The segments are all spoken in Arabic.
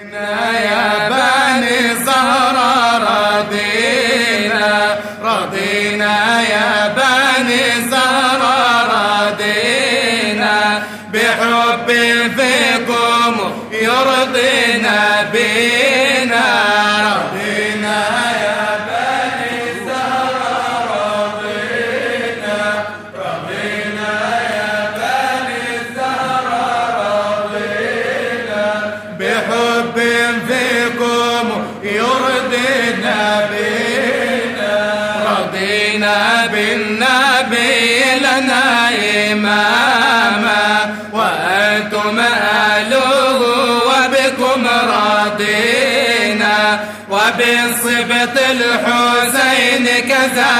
يا إماما وأنتم أهله وبكم رضينا وبالصبط الحسين كذا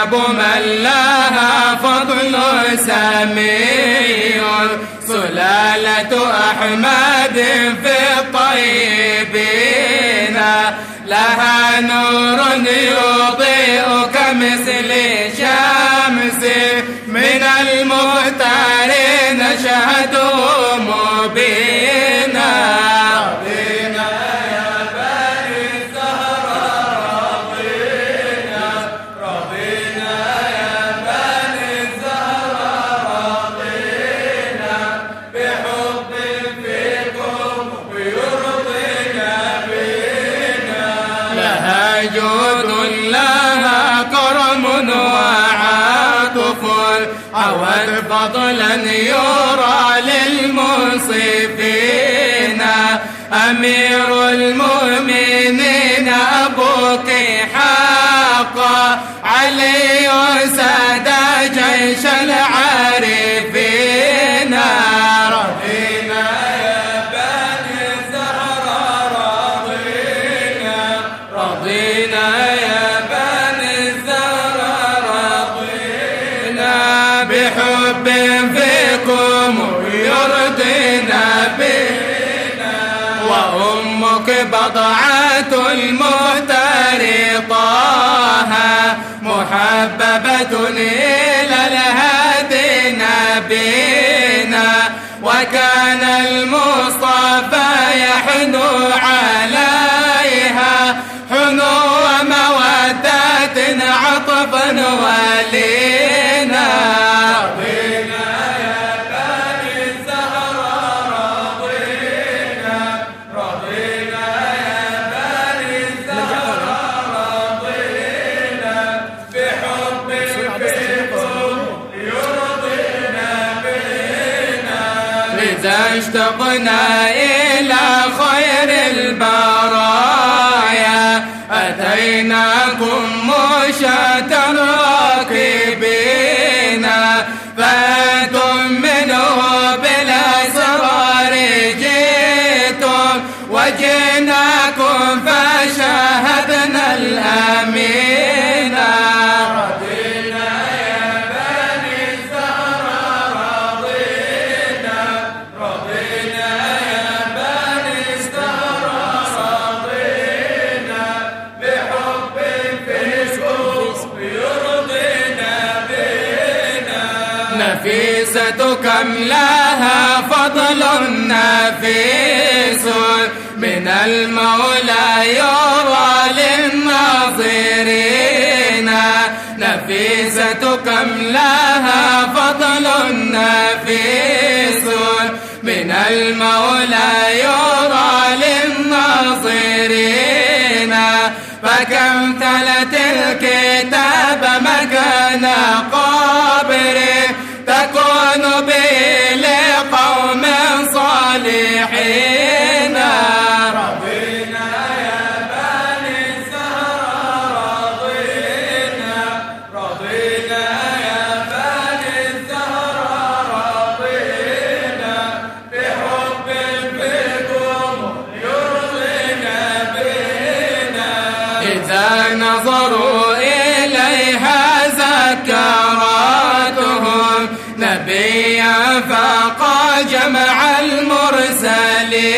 وزينب من لها فضل سمي سلالة أحمد في الطيبين. لها نور يضيء كمثل شمس من المختارين عود فضلا يرى للمنصفين. أمير المؤمنين أبوك حقا علي ساد جيش العارفين وأمك بضعة المختار طه محببة إلى الهادي نبينا وكان المصطفى يحنو عليها حنو مودة عطفا ولينا إذا اشتقنا إلى خير البرايا أتيناكم مشاة نفيسة كم لها فضل نفيس من المولى يرى للناظرين نفيسة كم لها فضل نفيس من المولى يرى للناظرين فكم تلت الكتاب افاق جمع المرسلين.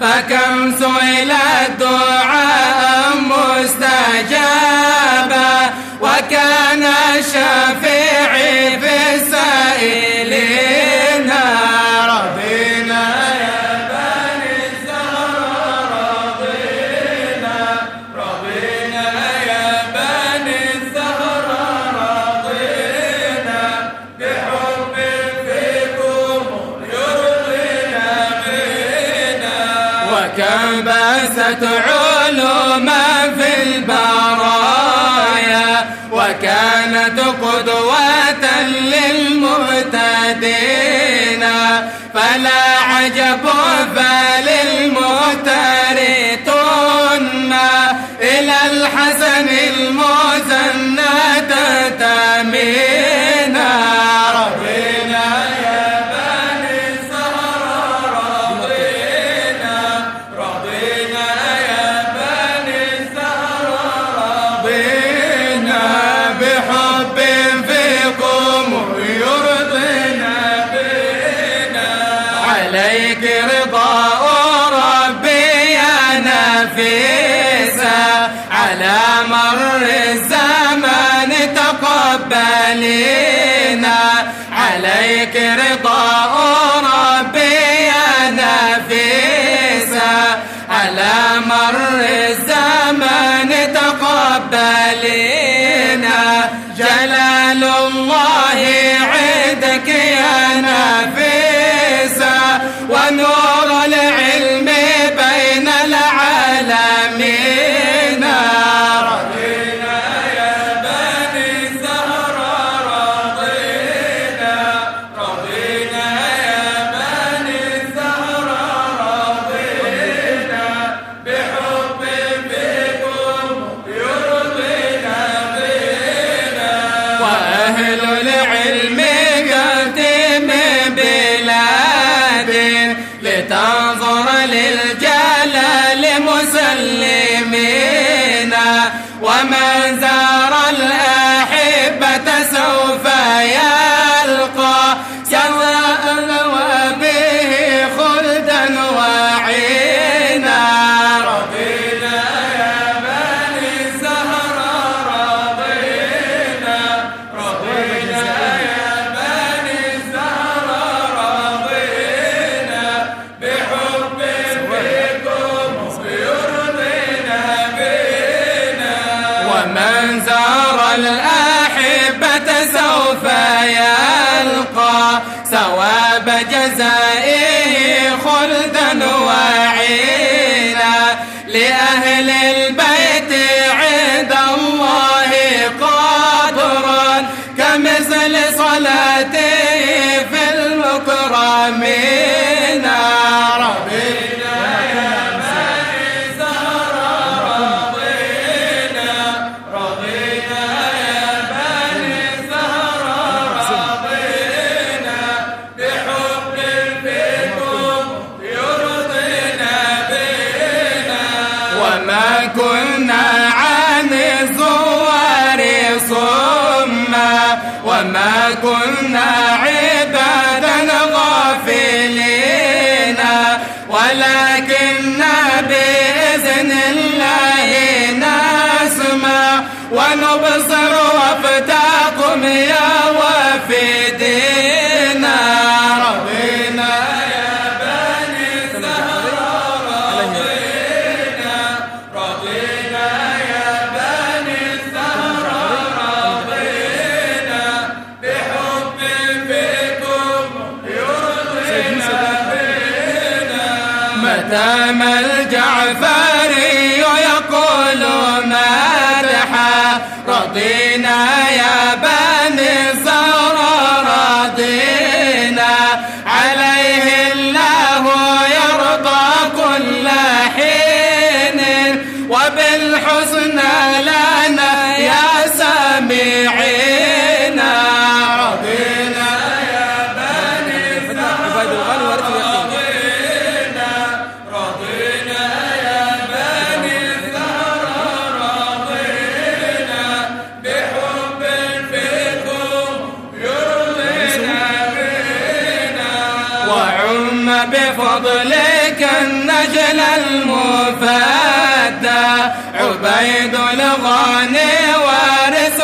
فكم سئل الدعاء مستجابا وكان شفيعا كثرت علومه في البرايا وكانت قدوة للمهتدين. فلا عجب فللمهتدين. على مر الزمان تقبلينا عليك رضا ربي نفيسا على مر الزمان تقبلينا ما زار الأرض ثواب جزائه خلدا وعينا لأهل البيت. ولكن بإذن الله نسمع ونبصر وفتاكم يا وفيد ختام الجعفر عبيد الغني وارث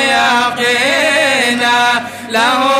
يقينا له